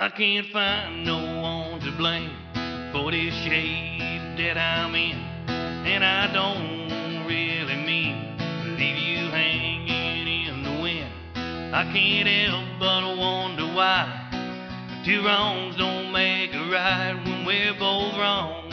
I can't find no one to blame for this shape that I'm in, and I don't really mean to leave you I can't help but wonder why two wrongs don't make a right when we're both wrong.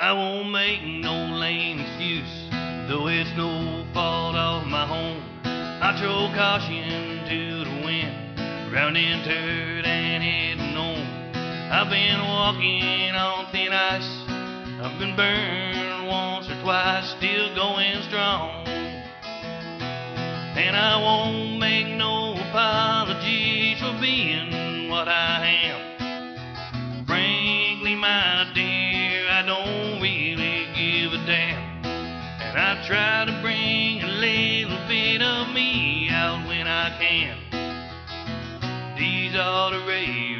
I won't make no lame excuse, though it's no fault of my own. I throw caution to the wind, round and and heading home. I've been walking on thin ice, I've been burned once or twice, still going strong. And I won't make no apologies for being what I am. Frankly, my dear, I don't really give a damn. And I try to bring a little bit of me out when I can. These are the ravings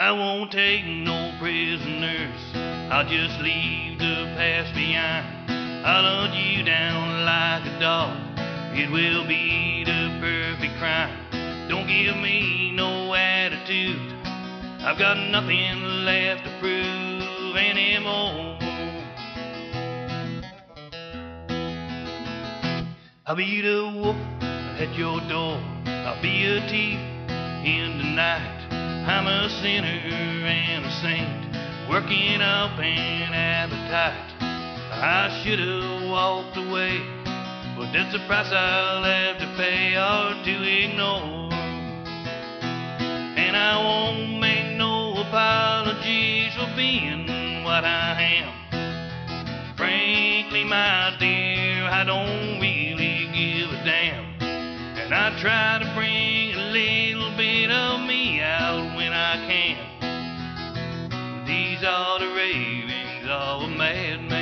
I won't take no prisoners. I'll just leave the past behind. I'll hunt you down like a dog. It will be the perfect crime. Don't give me no attitude. I've got nothing left to prove anymore. I'll be the wolf at your door. I'll be a thief. I'm a sinner and a saint, working up an appetite. I should have walked away, but that's the price I'll have to pay or to ignore. And I won't make no apologies for being what I am. Frankly, my dear, I don't really give a damn. And I try to bring madman.